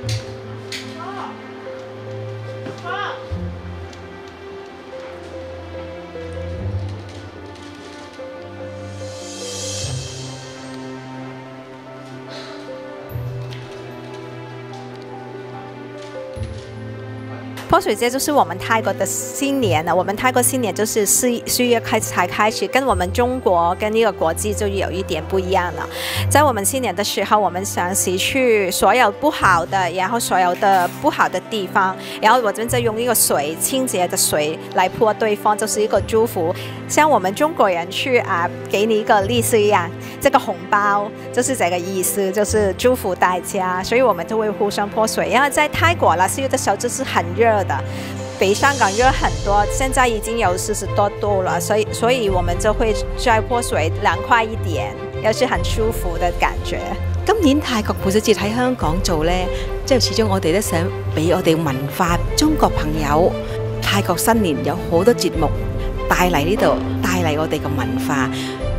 走，走，泼水节就是我们泰国的新年了。我们泰国新年就是四四月开才开始，跟我们中国跟那个国际就有一点不一样了。在我们新年的时候，我们想洗去所有不好的，然后所有的不好的地方，然后我们再用一个水清洁的水来泼对方，就是一个祝福。像我们中国人去啊，给你一个利是一样，这个红包就是这个意思，就是祝福大家。所以我们就会互相泼水。然后在泰国啦，四月的时候就是很热。的北港热很多，现在已经有四十多度了，所以所以我们就会在泼水凉快一点，又是很舒服的感觉。今年泰国泼水节喺香港做呢，即系始终我哋都想俾我哋文化中国朋友泰国新年有好多节目带嚟呢度，带嚟我哋嘅文化。